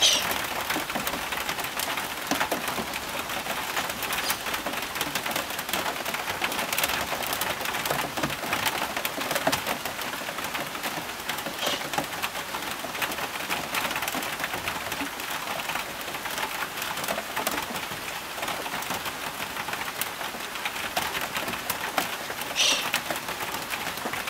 Ouch.